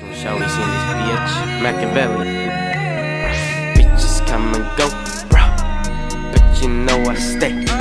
Shawty's in this bitch, Machiavelli. Bitches come and go, bro. But you know I stay.